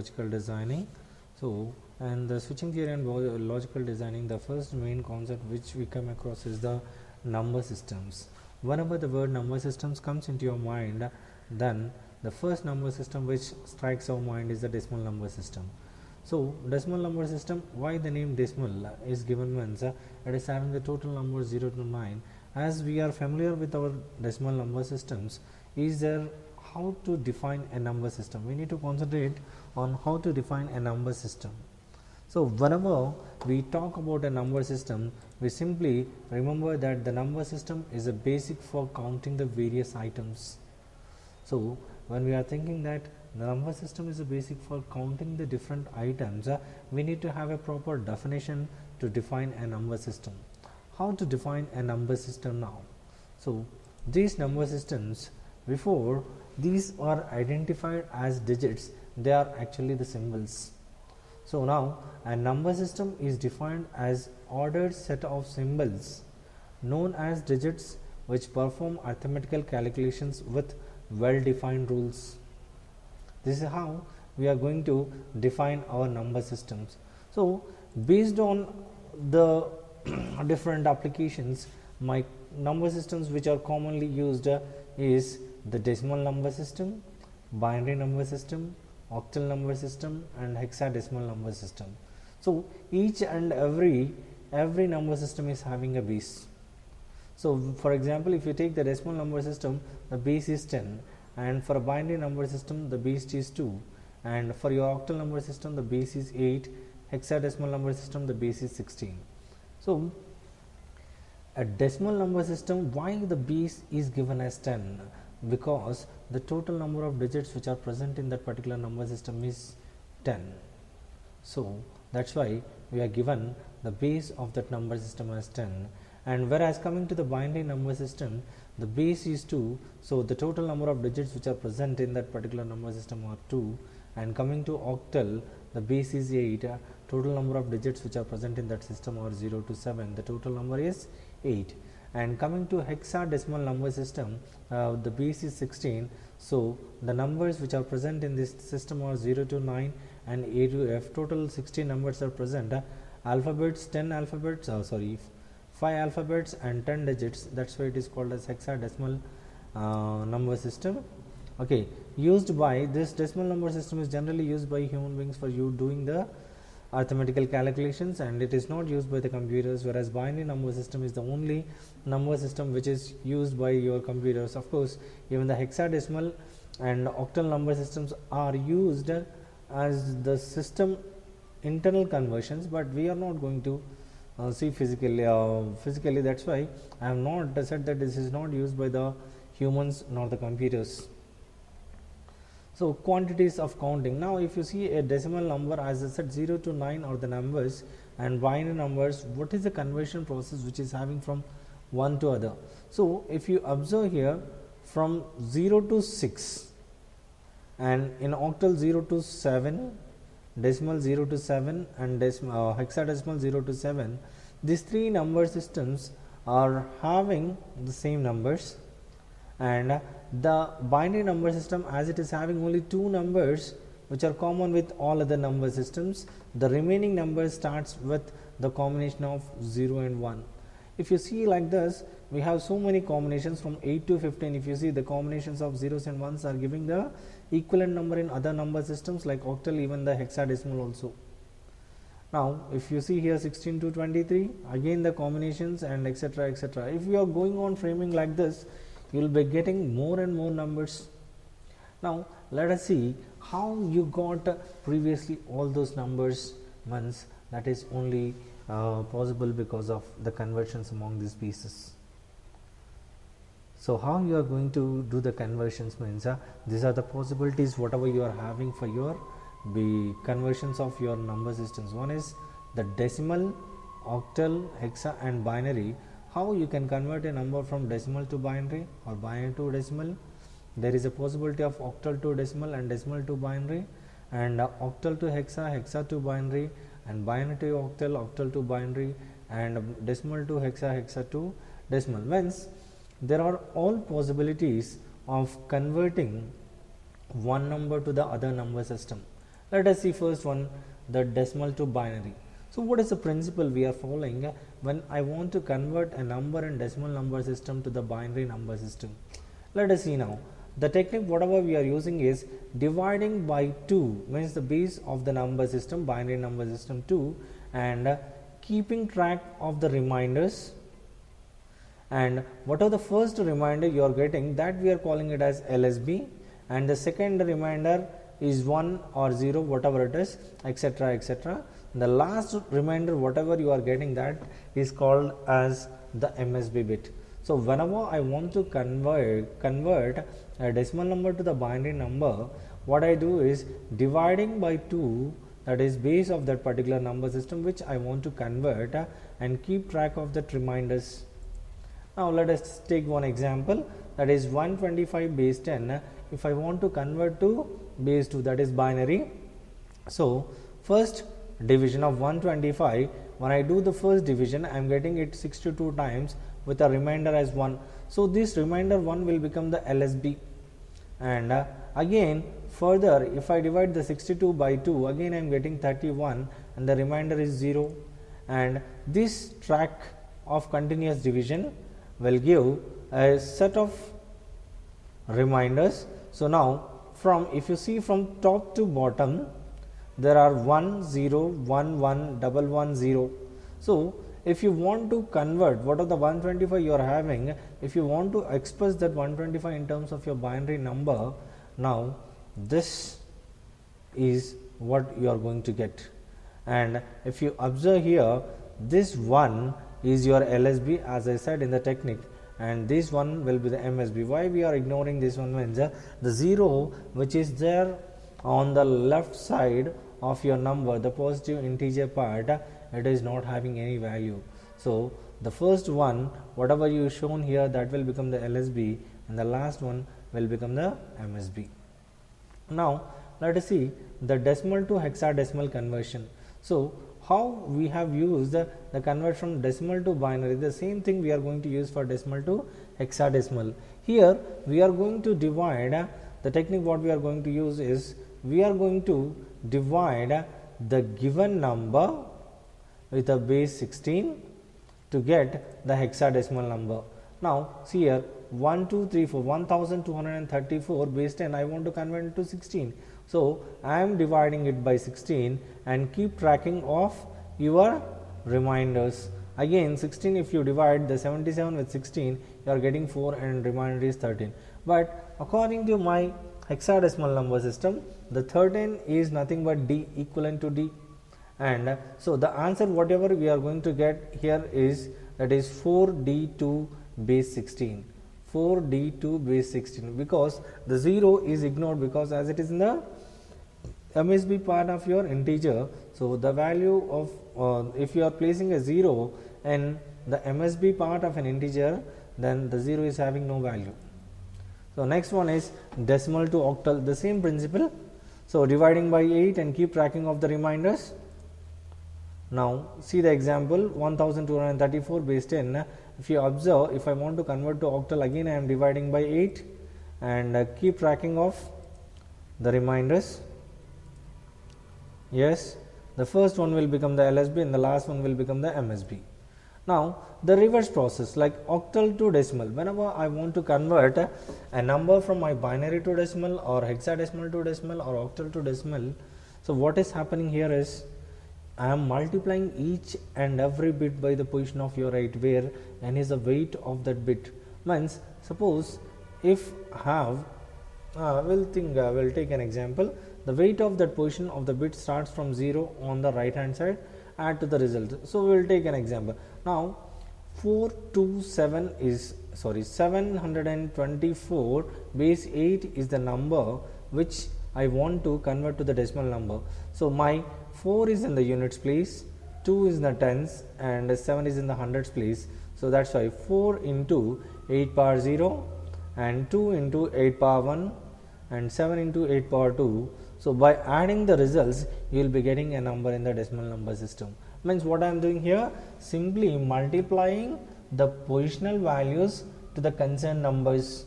logical designing. So and the switching theory and lo- logical designing the first main concept which we come across is the number systems. Whenever the word number systems comes into your mind then the first number system which strikes our mind is the decimal number system. So decimal number system why the name decimal is given means uh, it is having the total number 0 to 9 as we are familiar with our decimal number systems is there how to define a number system. We need to concentrate on how to define a number system. So whenever we talk about a number system we simply remember that the number system is a basic for counting the various items. So when we are thinking that the number system is a basic for counting the different items uh, we need to have a proper definition to define a number system. How to define a number system now? So these number systems before these are identified as digits. They are actually the symbols. So now a number system is defined as ordered set of symbols known as digits which perform arithmetical calculations with well defined rules. This is how we are going to define our number systems. So based on the different applications my number systems which are commonly used uh, is the decimal number system binary number system octal number system and hexadecimal number system. So each and every every number system is having a base. So for example if you take the decimal number system the base is 10 and for a binary number system the base is 2 and for your octal number system the base is 8 hexadecimal number system the base is 16 so a decimal number system why the base is given as 10 because the total number of digits which are present in that particular number system is 10 so that's why we are given the base of that number system as 10 and whereas coming to the binary number system the base is 2 so the total number of digits which are present in that particular number system are 2 and coming to octal the base is 8 uh, total number of digits which are present in that system are 0 to 7 the total number is 8 and coming to hexadecimal number system uh, the base is 16 so the numbers which are present in this system are 0 to 9 and a to f. Total 16 numbers are present. Uh, alphabets 10 alphabets uh, sorry 5 alphabets and 10 digits. That's why it is called as hexadecimal uh, number system. Okay used by this decimal number system is generally used by human beings for you doing the arithmetical calculations and it is not used by the computers whereas binary number system is the only number system which is used by your computers. Of course even the hexadecimal and octal number systems are used as the system internal conversions but we are not going to uh, see physically uh, physically. That's why i have not said that this is not used by the humans nor the computers so quantities of counting. Now if you see a decimal number as i said 0 to 9 are the numbers and binary numbers what is the conversion process which is having from one to other? So if you observe here from 0 to 6 and in octal 0 to 7 decimal 0 to 7 and decimal, uh, hexadecimal 0 to 7 these three number systems are having the same numbers and the binary number system as it is having only two numbers which are common with all other number systems the remaining number starts with the combination of 0 and 1 if you see like this we have so many combinations from 8 to 15 if you see the combinations of zeros and ones are giving the equivalent number in other number systems like octal even the hexadecimal also. Now if you see here 16 to 23 again the combinations and etc etc if you are going on framing like this you will be getting more and more numbers. Now let us see how you got previously all those numbers once that is only uh, possible because of the conversions among these pieces. So how you are going to do the conversions means uh, these are the possibilities whatever you are having for your the conversions of your number systems. One is the decimal octal hexa and binary how you can convert a number from decimal to binary or binary to decimal? There is a possibility of octal to decimal and decimal to binary and uh, octal to hexa hexa to binary and binary to octal octal to binary and decimal to hexa hexa to decimal. Means there are all possibilities of converting one number to the other number system. Let us see first one the decimal to binary so what is the principle we are following? When I want to convert a number in decimal number system to the binary number system. Let us see now. The technique whatever we are using is dividing by 2 means the base of the number system binary number system 2 and keeping track of the reminders. And whatever the first reminder you are getting that we are calling it as LSB and the second reminder is 1 or 0 whatever it is etc etc the last reminder whatever you are getting that is called as the MSB bit so whenever I want to convert convert a decimal number to the binary number what I do is dividing by 2 that is base of that particular number system which I want to convert uh, and keep track of that reminders. Now let us take one example that is 125 base 10 uh, if I want to convert to base 2 that is binary. So first division of 125 when I do the first division I am getting it 62 times with a remainder as 1 so, this remainder 1 will become the LSB and uh, again further if I divide the 62 by 2 again I am getting 31 and the remainder is 0 and this track of continuous division will give a set of reminders. So, now from if you see from top to bottom there are 1 0 1 1 double 1 0. So, if you want to convert what are the 125 you are having? If you want to express that 125 in terms of your binary number now this is what you are going to get. And if you observe here this one is your LSB as I said in the technique. And this one will be the MSB why we are ignoring this one means the 0 which is there on the left side of your number the positive integer part it is not having any value. So, the first one whatever you shown here that will become the LSB and the last one will become the MSB. Now, let us see the decimal to hexadecimal conversion. So, how we have used the, the convert from decimal to binary the same thing we are going to use for decimal to hexadecimal. Here we are going to divide the technique what we are going to use is we are going to divide the given number with a base 16 to get the hexadecimal number. Now, see here 1, 2, 3, 4, 1234 base 10 I want to convert it to 16. So, I am dividing it by 16 and keep tracking of your reminders. Again 16 if you divide the 77 with 16 you are getting 4 and remainder is 13. But according to my hexadecimal number system the 13 is nothing but d equivalent to d and so the answer whatever we are going to get here is that is 4d2 base 16 4d2 base 16 because the 0 is ignored because as it is in the MSB part of your integer. So, the value of uh, if you are placing a 0 in the MSB part of an integer then the 0 is having no value. So, next one is decimal to octal the same principle. So, dividing by 8 and keep tracking of the reminders now, see the example 1234 base 10 if you observe if I want to convert to octal again I am dividing by 8 and uh, keep tracking of the reminders. Yes, the first one will become the LSB and the last one will become the MSB. Now, the reverse process like octal to decimal. Whenever I want to convert a number from my binary to decimal or hexadecimal to decimal or octal to decimal. So, what is happening here is I am multiplying each and every bit by the position of your right where n is the weight of that bit. Means suppose if have uh, we'll think uh, we'll take an example. The weight of that position of the bit starts from 0 on the right hand side add to the result. So we'll take an example now 427 is sorry 724 base 8 is the number which I want to convert to the decimal number so my 4 is in the units place, 2 is in the tens and 7 is in the hundreds place. So, that is why 4 into 8 power 0 and 2 into 8 power 1 and 7 into 8 power 2. So, by adding the results you will be getting a number in the decimal number system. Means what I am doing here simply multiplying the positional values to the concerned numbers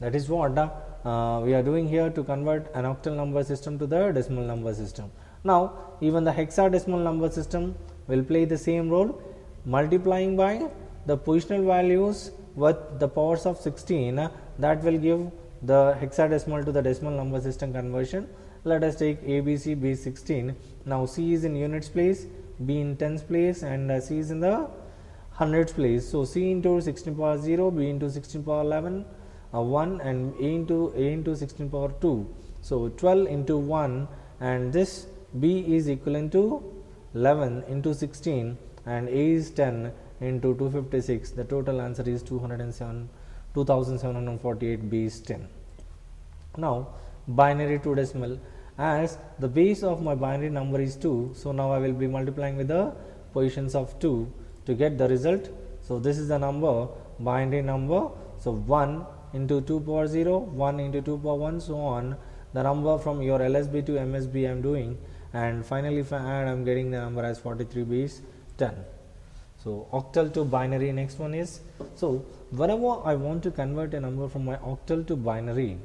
that is what uh, we are doing here to convert an octal number system to the decimal number system. Now, even the hexadecimal number system will play the same role multiplying by the positional values with the powers of 16 uh, that will give the hexadecimal to the decimal number system conversion. Let us take ABC base 16. Now, C is in units place, B in tens place and uh, C is in the hundreds place. So, C into 16 power 0, B into 16 power 11, uh, 1 and A into A into 16 power 2. So, 12 into 1 and this B is equivalent to 11 into 16 and A is 10 into 256. The total answer is 207 2748 B is 10. Now, binary to decimal as the base of my binary number is 2. So, now I will be multiplying with the positions of 2 to get the result. So, this is the number binary number. So, 1 into 2 power 0, 1 into 2 power 1 so on the number from your LSB to MSB I am doing and finally if I add I am getting the number as 43 base 10. So, octal to binary next one is so whenever I want to convert a number from my octal to binary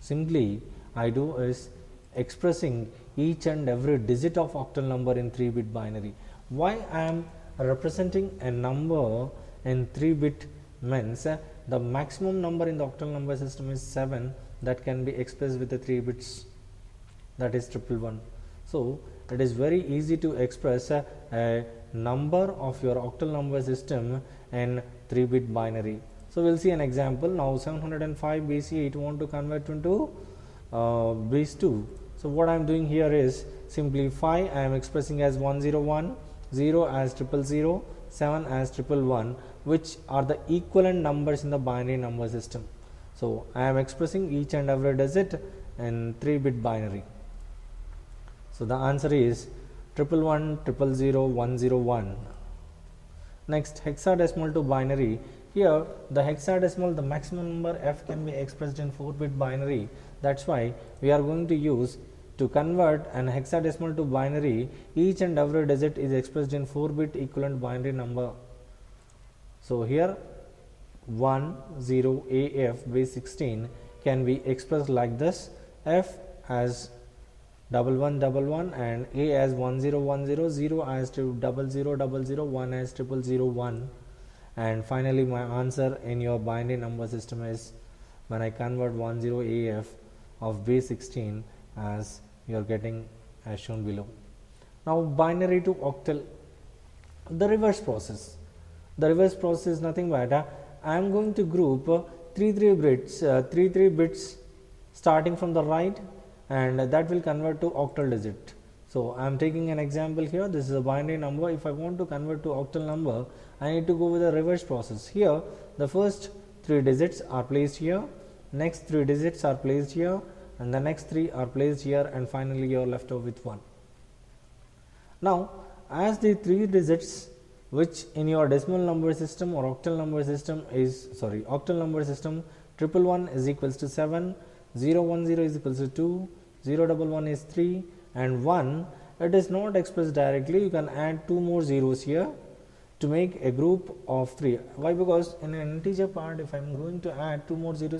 simply I do is expressing each and every digit of octal number in 3 bit binary. Why I am representing a number in 3 bit means uh, the maximum number in the octal number system is 7 that can be expressed with the 3 bits that is triple one. So, it is very easy to express a, a number of your octal number system in 3 bit binary. So, we will see an example now 705 BC it want to convert into uh, base 2. So, what I am doing here is simply 5 I am expressing as 101, 0 as triple 0, 7 as triple 1 which are the equivalent numbers in the binary number system. So, I am expressing each and every digit in 3 bit binary. So, the answer is triple one, triple zero, one zero one. Next hexadecimal to binary. Here the hexadecimal the maximum number f can be expressed in 4 bit binary. That is why we are going to use to convert an hexadecimal to binary each and every digit is expressed in 4 bit equivalent binary number. So, here 1 0 AF base 16 can be expressed like this f as double one double one and a as one zero one zero zero as to double zero double zero one as triple zero one and finally my answer in your binary number system is when I convert 10 AF of base 16 as you are getting as shown below. Now binary to octal the reverse process. The reverse process is nothing but uh, I am going to group uh, 3 3 bits uh, 3 3 bits starting from the right and that will convert to octal digit. So, I am taking an example here. This is a binary number. If I want to convert to octal number I need to go with the reverse process. Here the first 3 digits are placed here next 3 digits are placed here and the next 3 are placed here and finally you are left over with 1. Now, as the 3 digits which in your decimal number system or octal number system is sorry octal number system triple one is equals to 7 0 1 0 is equals to 2 0 double 1 is 3 and 1 it is not expressed directly. You can add two more zeros here to make a group of 3 why? Because in an integer part if I am going to add two more zeros